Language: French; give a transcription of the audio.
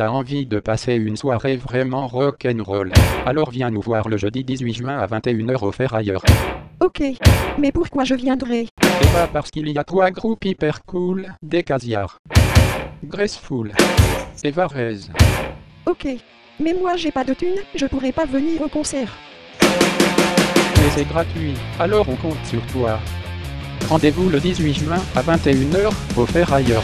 T'as envie de passer une soirée vraiment rock'n'roll Alors viens nous voir le jeudi 18 juin à 21h au Ferrailleur. Ok. Mais pourquoi je viendrai? Eh bah parce qu'il y a trois groupes hyper cool, des casiards. Graceful. Et Varese. Ok. Mais moi j'ai pas de thunes, je pourrais pas venir au concert. Mais c'est gratuit, alors on compte sur toi. Rendez-vous le 18 juin à 21h au Ferrailleur.